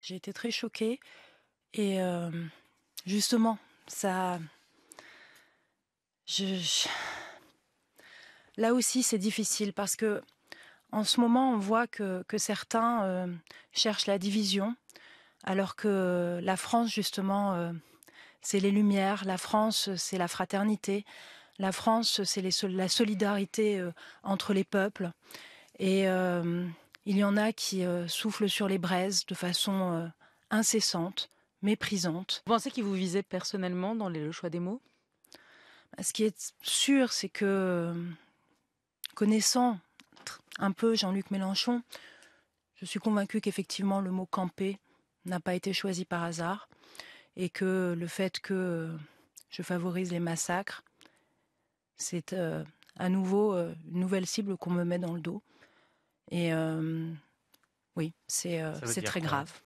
J'ai été très choquée et justement, ça. Là aussi, c'est difficile parce que en ce moment, on voit que, que certains cherchent la division, alors que la France, justement, c'est les Lumières, la France, c'est la fraternité, la France, c'est la solidarité entre les peuples. Et il y en a qui euh, soufflent sur les braises de façon euh, incessante, méprisante. Vous pensez qu'il vous visait personnellement dans les- le choix des mots? Ce qui est sûr, c'est que, euh, connaissant un peu Jean-Luc Mélenchon, je suis convaincue qu'effectivement le mot camper n'a pas été choisi par hasard et que le fait que je favorise les massacres, c'est euh, à nouveau une nouvelle cible qu'on me met dans le dos. Et euh, oui, c'est euh, très grave.